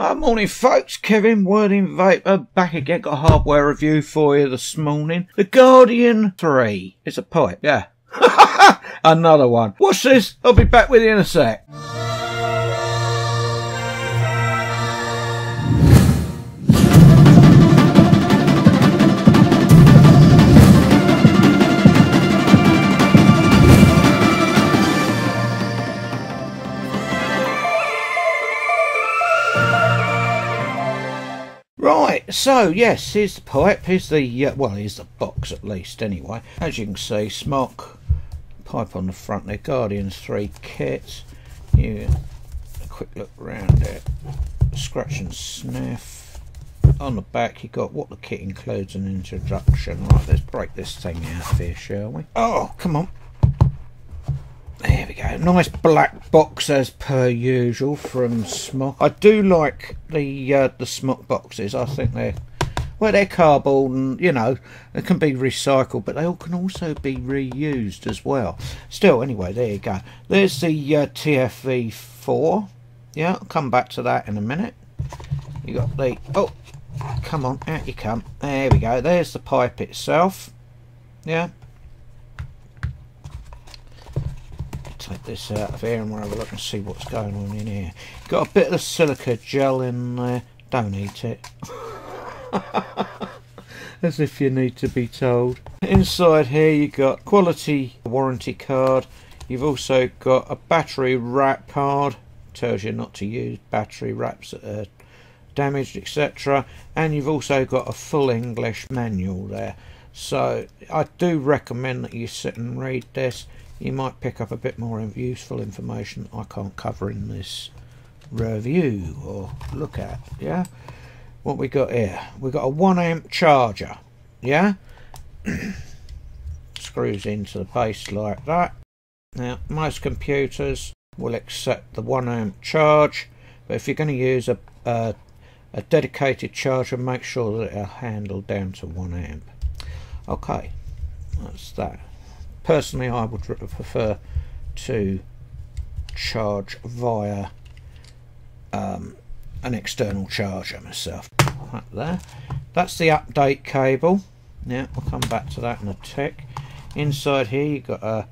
Uh, morning, folks. Kevin Worthing Vaper back again. Got a hardware review for you this morning. The Guardian 3. It's a pipe, yeah. Another one. What's this? I'll be back with you in a sec. Right, so yes, here's the pipe, here's the, uh, well, here's the box at least anyway. As you can see, Smok, pipe on the front there, Guardians 3 kits. You, a quick look around it, scratch and sniff. On the back you got what the kit includes an introduction. Right, let's break this thing out here, shall we? Oh, come on. There we go. Nice black box as per usual from Smok. I do like the uh, the Smok boxes. I think they're well, they're cardboard and you know they can be recycled, but they all can also be reused as well. Still, anyway, there you go. There's the uh, TFV four. Yeah, I'll come back to that in a minute. You got the oh, come on, out you come. There we go. There's the pipe itself. Yeah, take this out of here and we'll have a look and see what's going on in here. Got a bit of silica gel in there. Don't eat it. As if you need to be told. Inside here you've got quality warranty card. You've also got a battery wrap card. Tells you not to use battery wraps that are damaged, etc. And you've also got a full English manual there. So I do recommend that you sit and read this you might pick up a bit more useful information I can't cover in this review or look at yeah? What we got here? We got a 1 amp charger yeah? Screws into the base like that. Now most computers will accept the 1 amp charge but if you're going to use a, a, a dedicated charger make sure that it'll handle down to 1 amp. Okay that's that personally I would prefer to charge via um, an external charger myself. Right there. That's the update cable. Now we'll come back to that in a tick. Inside here you've got a,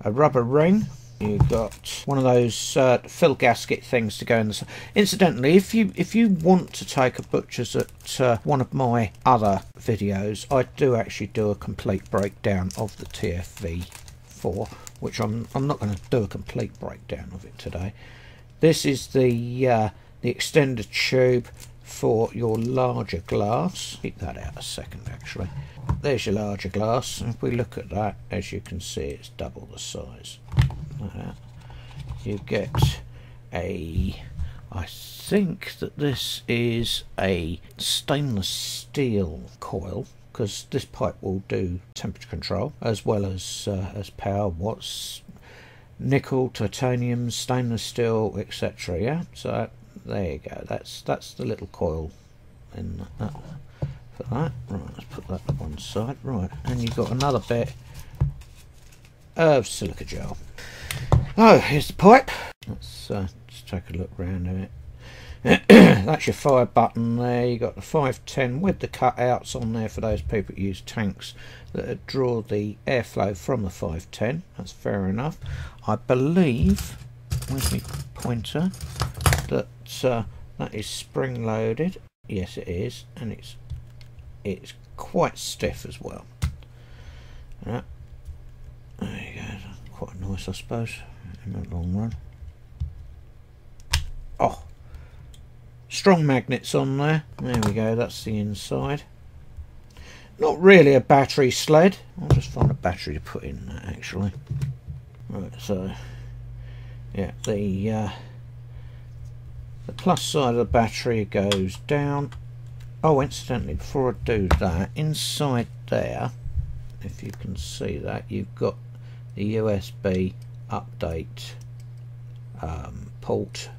a rubber ring you've got one of those uh, fill gasket things to go in the incidentally if you if you want to take a butcher's at uh, one of my other videos I do actually do a complete breakdown of the TFV 4 which I'm, I'm not going to do a complete breakdown of it today. This is the uh, the extended tube for your larger glass. Keep that out a second actually. There's your larger glass. If we look at that as you can see it's double the size uh, you get a I think that this is a stainless steel coil because this pipe will do temperature control as well as uh, as power watts nickel titanium stainless steel etc yeah? So there you go. That's that's the little coil in that for that. Right let's put that to one side. Right and you've got another bit of silica gel Oh, here's the pipe. Let's uh, take a look round around it. That's your fire button there. You got the 510 with the cutouts on there for those people who use tanks that draw the airflow from the 510. That's fair enough. I believe, where's my pointer, that uh, that is spring loaded. Yes, it is, and it's it's quite stiff as well. There you go. Quite nice, I suppose in the long run. Oh, strong magnets on there. There we go, that's the inside. Not really a battery sled. I'll just find a battery to put in that actually. Right, so yeah, the uh, the plus side of the battery goes down. Oh, incidentally, before I do that, inside there, if you can see that, you've got the USB update um, port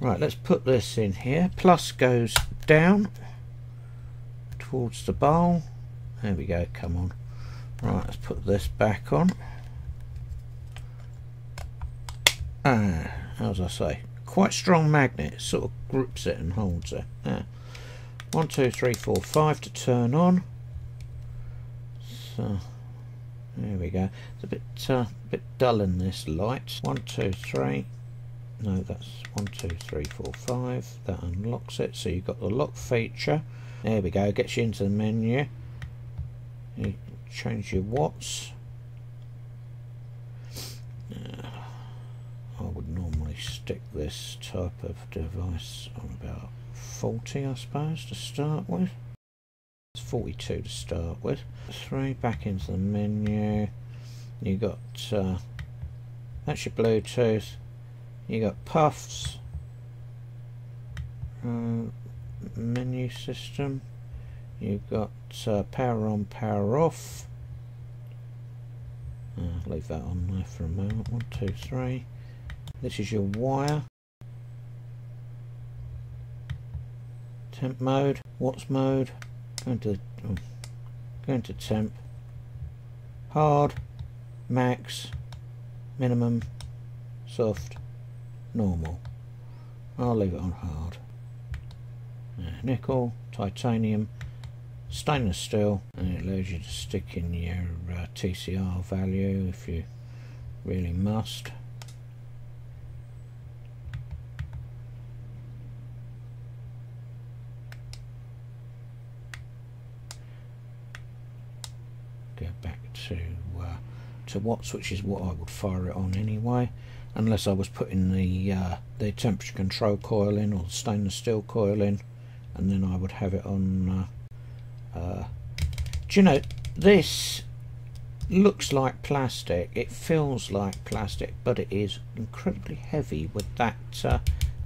right let's put this in here plus goes down towards the bowl there we go come on right let's put this back on ah as I say quite strong magnet. Sort of grips it and holds it. Yeah. One, two, three, four, five to turn on. So there we go. It's a bit uh, bit dull in this light. One, two, three. No, that's one, two, three, four, five. That unlocks it. So you've got the lock feature. There we go. Gets you into the menu. You change your watts. Uh, I would normally stick this type of device on about 40 I suppose to start with. It's 42 to start with. Three back into the menu. You got uh, that's your Bluetooth. You got puffs. Uh, menu system. You've got uh, power on, power off. Uh, leave that on there for a moment. One, two, three. This is your wire. Temp mode, watts mode, Going to oh, going to temp. Hard, max, minimum, soft, normal. I'll leave it on hard. Uh, nickel, titanium, stainless steel, and it allows you to stick in your uh, TCR value if you really must. To watts, which is what I would fire it on anyway, unless I was putting the uh, the temperature control coil in or the stainless steel coil in, and then I would have it on. Uh, uh, do you know this looks like plastic? It feels like plastic, but it is incredibly heavy with that uh,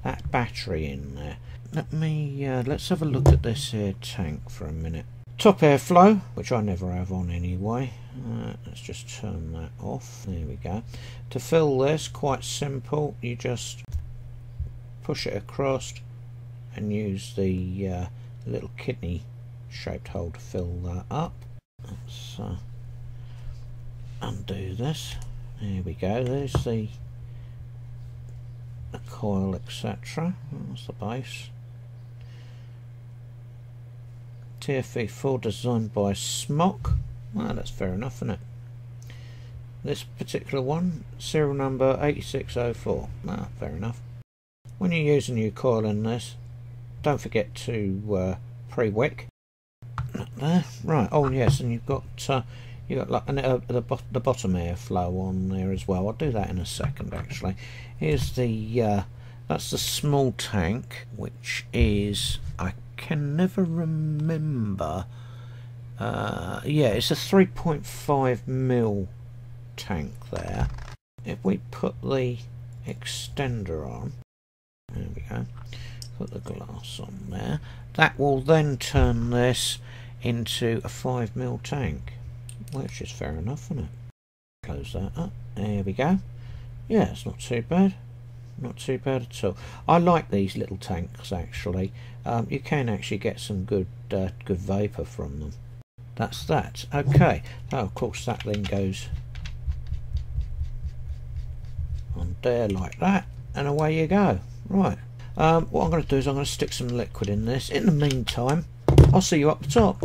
that battery in there. Let me uh, let's have a look at this here tank for a minute. Top airflow, which I never have on anyway. Let's just turn that off. There we go. To fill this, quite simple. You just push it across and use the uh, little kidney shaped hole to fill that up. Let's uh, undo this. There we go. There's the, the coil, etc. That's the base. TFV4 designed by Smok. Well, that's fair enough, isn't it? This particular one, serial number 8604. Ah, fair enough. When you use a new coil in this, don't forget to uh, pre-wick. There, right. Oh yes, and you've got uh, you got like an, uh, the the bottom airflow on there as well. I'll do that in a second. Actually, here's the uh, that's the small tank, which is I can never remember. Uh, yeah, it's a 3.5 mil tank there. If we put the extender on, there we go, put the glass on there, that will then turn this into a 5 mil tank, which is fair enough, isn't it? Close that up. There we go. Yeah, it's not too bad not too bad at all. I like these little tanks actually. Um, you can actually get some good uh, good vapor from them. That's that. Okay. Now of course that then goes on there like that, and away you go. Right. Um, what I'm going to do is I'm going to stick some liquid in this. In the meantime, I'll see you up the top.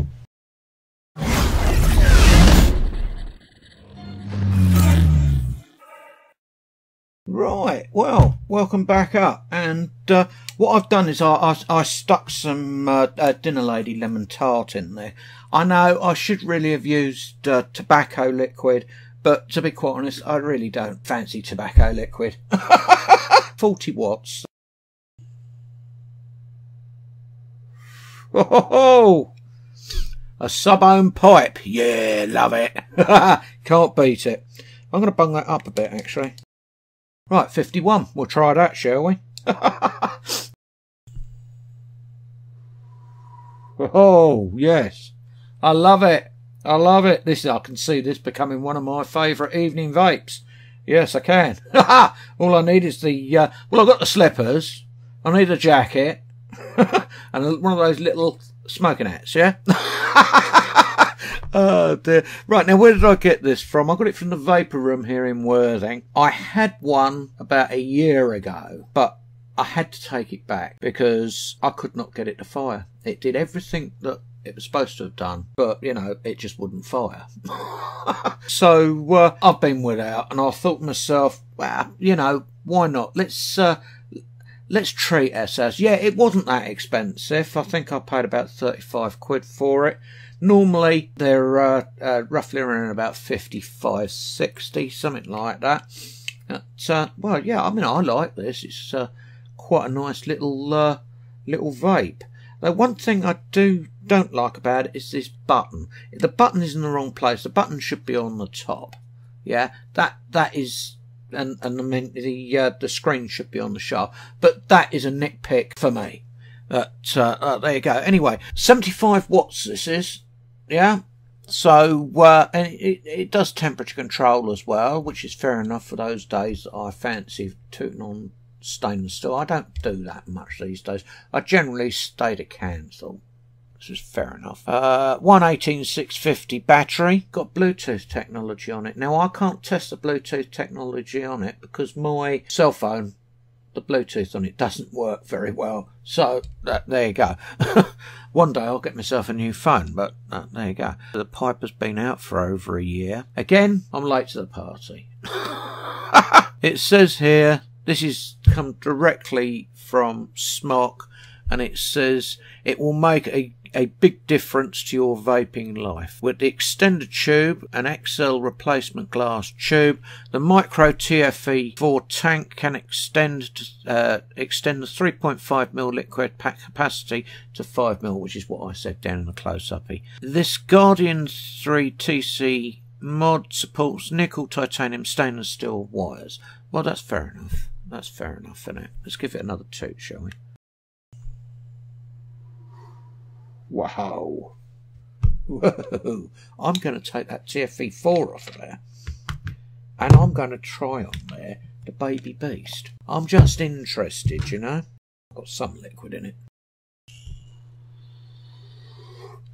Right, well, welcome back up. And uh, what I've done is I, I, I stuck some uh, uh, Dinner Lady lemon tart in there. I know I should really have used uh, tobacco liquid, but to be quite honest, I really don't fancy tobacco liquid. 40 watts. Oh, a sub-ohm pipe. Yeah, love it. Can't beat it. I'm going to bung that up a bit, actually. Right, 51. We'll try that, shall we? oh, yes. I love it. I love it. This I can see this becoming one of my favourite evening vapes. Yes, I can. All I need is the uh, well, I've got the slippers. I need a jacket and one of those little smoking hats. Yeah. oh dear. Right, now where did I get this from? I got it from the Vapour Room here in Worthing. I had one about a year ago, but I had to take it back because I could not get it to fire. It did everything that it was supposed to have done, but you know, it just wouldn't fire. so uh, I've been without, and I thought to myself, well, you know, why not? Let's uh, let's treat ourselves. Yeah, it wasn't that expensive. I think I paid about thirty-five quid for it. Normally, they're uh, uh, roughly around about 55, 60, something like that. But, uh, well, yeah, I mean, I like this. It's uh, quite a nice little uh, little vape. The one thing I do don't like about it is this button. The button is in the wrong place. The button should be on the top. Yeah, that that is, and and mean the uh, the screen should be on the shaft. But that is a nitpick for me. But uh, uh, there you go. Anyway, 75 watts this is. Yeah. So, uh, and it, it does temperature control as well, which is fair enough for those days that I fancy tooting on stainless steel. I don't do that much these days. I generally stay to Kanthal. This is fair enough. Uh, 118650 battery. Got Bluetooth technology on it. Now, I can't test the Bluetooth technology on it because my cell phone, the Bluetooth on it doesn't work very well. So, uh, there you go. One day I'll get myself a new phone, but uh, there you go. The pipe has been out for over a year. Again, I'm late to the party. it says here this is come directly from Smok, and it says it will make a a big difference to your vaping life. With the extended tube, an XL replacement glass tube, the micro TFV 4 tank can extend to, uh, extend the 3.5 ml liquid capacity to 5 ml, which is what I said down in the close uppy. This Guardian 3 TC mod supports nickel, titanium, stainless steel wires. Well, that's fair enough. That's fair enough, isn't it? Let's give it another toot, shall we? Wow. Whoa. I'm going to take that TFV4 off of there. And I'm going to try on there the Baby Beast. I'm just interested, you know. Got some liquid in it.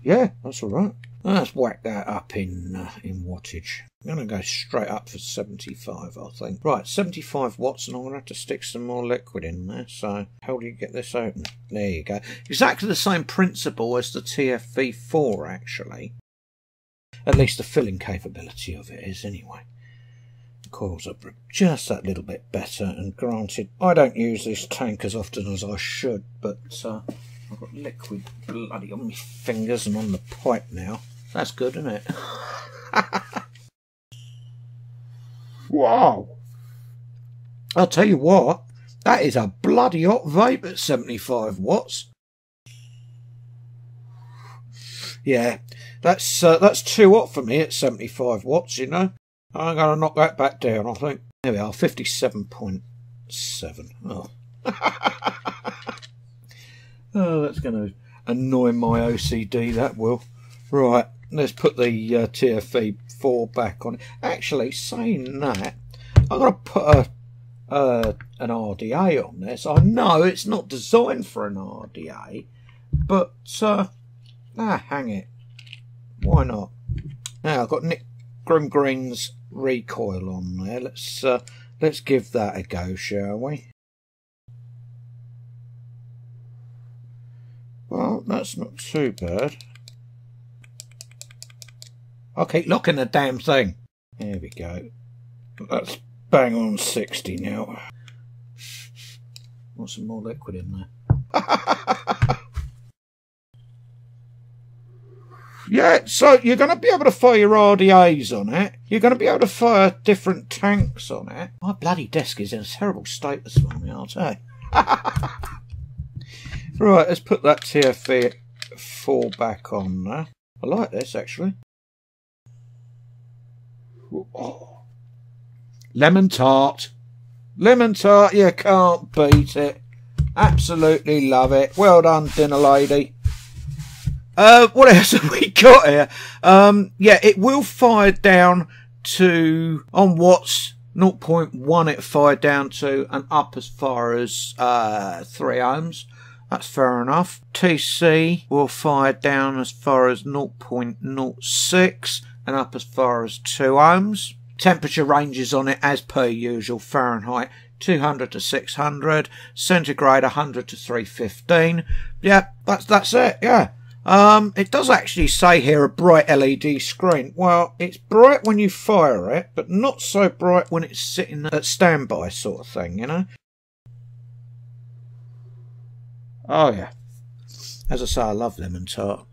Yeah, that's all right. Let's whack that up in uh, in wattage. I'm going to go straight up for 75, I think. Right, 75 watts, and I'm going to have to stick some more liquid in there. So, how do you get this open? There you go. Exactly the same principle as the TFV4, actually. At least the filling capability of it is, anyway. The coils are just that little bit better, and granted, I don't use this tank as often as I should, but uh, I've got liquid bloody on my fingers and on the pipe now. That's good, isn't it? wow. I'll tell you what, that is a bloody hot vape at 75 watts. Yeah, that's uh, that's too hot for me at 75 watts, you know. I'm going to knock that back down, I think. There we are, 57.7. Oh. oh, that's going to annoy my OCD, that will. Right, let's put the uh, TFV 4 back on. Actually, saying that, I'm going to put a, uh, an RDA on this. I know it's not designed for an RDA, but uh, ah, hang it. Why not? Now I've got Nick Grim Green's recoil on there. Let's uh, let's give that a go, shall we? Well, that's not too bad. I'll keep looking the damn thing. There we go. That's bang on 60 now. Want some more liquid in there? yeah, so you're going to be able to fire your RDAs on it. You're going to be able to fire different tanks on it. My bloody desk is in a terrible state this morning, I'll tell right, let's put that TFV 4 back on there. I like this, actually. Oh. Lemon tart. Lemon tart, you can't beat it. Absolutely love it. Well done, dinner lady. Uh, what else have we got here? Um, yeah, it will fire down to, on watts, 0.1 it fired down to, and up as far as, uh, 3 ohms. That's fair enough. TC will fire down as far as 0.06 and up as far as 2 ohms. Temperature ranges on it as per usual Fahrenheit 200 to 600, centigrade 100 to 315. Yeah, that's that's it. Yeah. Um, it does actually say here a bright LED screen. Well, it's bright when you fire it, but not so bright when it's sitting at standby sort of thing, you know? Oh, yeah. As I say, I love lemon tart.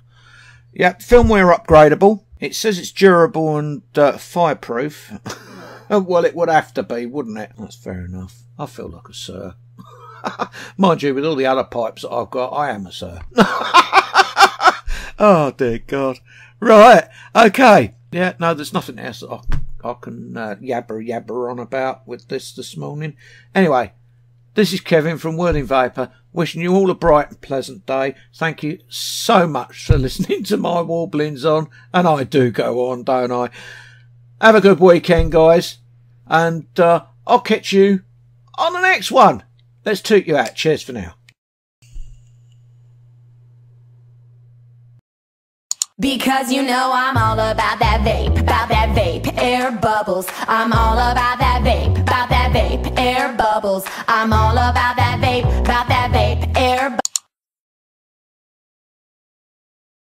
Yeah, firmware upgradable. It says it's durable and uh, fireproof. well, it would have to be, wouldn't it? That's fair enough. I feel like a sir. Mind you, with all the other pipes that I've got, I am a sir. oh, dear God. Right, okay. Yeah, no, there's nothing else that I, I can uh, yabber yabber on about with this this morning. Anyway, this is Kevin from Worthing Vaper, wishing you all a bright and pleasant day. Thank you so much for listening to my warblings on, and I do go on, don't I? Have a good weekend, guys, and uh, I'll catch you on the next one. Let's toot you out. Cheers for now. Because you know I'm all about that vape, about that vape, air bubbles. I'm all about that vape, about that vape, air bubbles. I'm all about that vape, about that vape